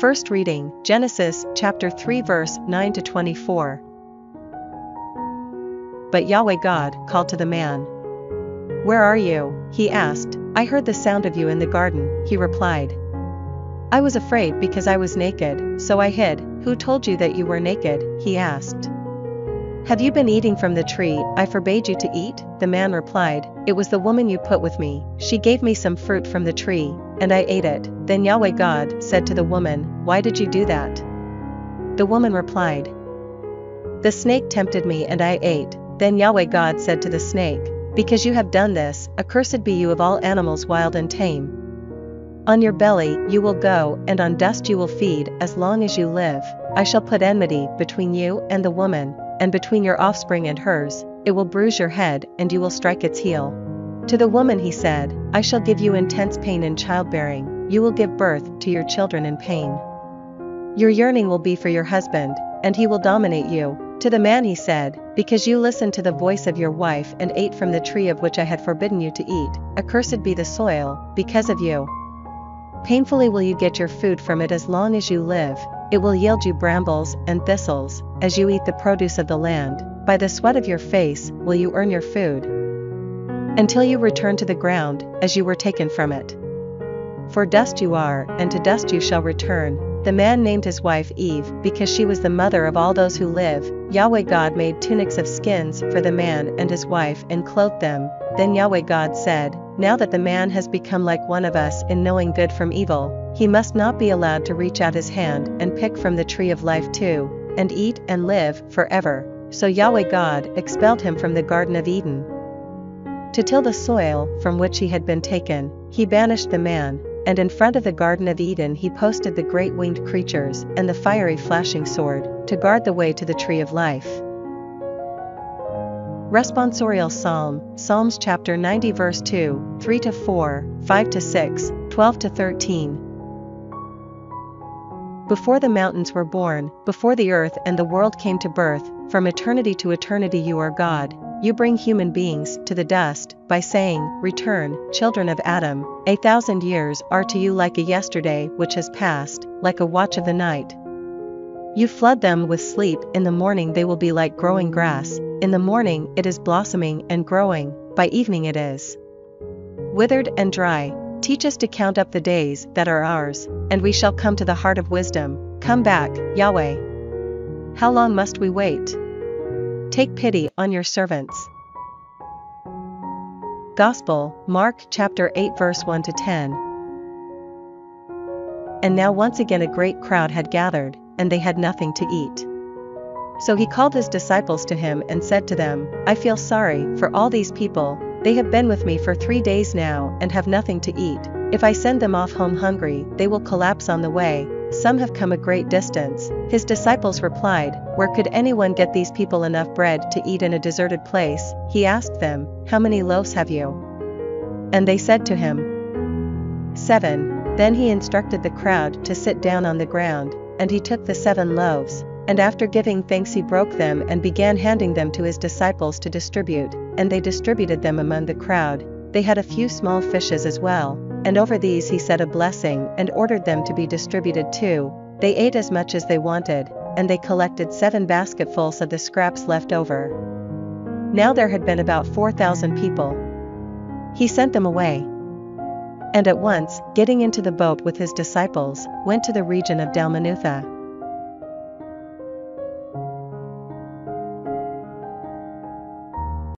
First reading, Genesis chapter 3 verse 9 to 24. But Yahweh God called to the man. Where are you? He asked. I heard the sound of you in the garden, he replied. I was afraid because I was naked, so I hid. Who told you that you were naked? He asked. Have you been eating from the tree I forbade you to eat? The man replied, It was the woman you put with me. She gave me some fruit from the tree, and I ate it. Then Yahweh God said to the woman, Why did you do that? The woman replied, The snake tempted me and I ate. Then Yahweh God said to the snake, Because you have done this, accursed be you of all animals wild and tame. On your belly you will go, and on dust you will feed, as long as you live. I shall put enmity between you and the woman, and between your offspring and hers, it will bruise your head, and you will strike its heel. To the woman he said, I shall give you intense pain in childbearing, you will give birth to your children in pain. Your yearning will be for your husband, and he will dominate you. To the man he said, Because you listened to the voice of your wife and ate from the tree of which I had forbidden you to eat, accursed be the soil, because of you. Painfully will you get your food from it as long as you live, it will yield you brambles and thistles, as you eat the produce of the land, by the sweat of your face will you earn your food. Until you return to the ground, as you were taken from it. For dust you are, and to dust you shall return. The man named his wife Eve because she was the mother of all those who live. Yahweh God made tunics of skins for the man and his wife and clothed them. Then Yahweh God said, Now that the man has become like one of us in knowing good from evil, he must not be allowed to reach out his hand and pick from the tree of life too, and eat and live forever. So Yahweh God expelled him from the Garden of Eden. To till the soil from which he had been taken, he banished the man, and in front of the Garden of Eden he posted the great winged creatures and the fiery flashing sword, to guard the way to the tree of life. Responsorial Psalm, Psalms chapter 90 verse 2, 3 to 4, 5 to 6, 12 to 13. Before the mountains were born, before the earth and the world came to birth, from eternity to eternity you are God, you bring human beings to the dust, by saying, Return, children of Adam, a thousand years are to you like a yesterday which has passed, like a watch of the night. You flood them with sleep, in the morning they will be like growing grass, in the morning it is blossoming and growing, by evening it is withered and dry, Teach us to count up the days that are ours, and we shall come to the heart of wisdom. Come back, Yahweh. How long must we wait? Take pity on your servants. Gospel, Mark chapter 8 verse 1 to 10. And now once again a great crowd had gathered, and they had nothing to eat. So he called his disciples to him and said to them, I feel sorry for all these people, they have been with me for three days now and have nothing to eat. If I send them off home hungry, they will collapse on the way. Some have come a great distance. His disciples replied, Where could anyone get these people enough bread to eat in a deserted place? He asked them, How many loaves have you? And they said to him, Seven. Then he instructed the crowd to sit down on the ground, and he took the seven loaves, and after giving thanks he broke them and began handing them to his disciples to distribute, and they distributed them among the crowd. They had a few small fishes as well, and over these he said a blessing and ordered them to be distributed too. They ate as much as they wanted, and they collected seven basketfuls of the scraps left over. Now there had been about four thousand people. He sent them away. And at once, getting into the boat with his disciples, went to the region of Dalmanutha.